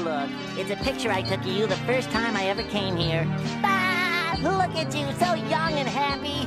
look. It's a picture I took of you the first time I ever came here. Ah, look at you, so young and happy.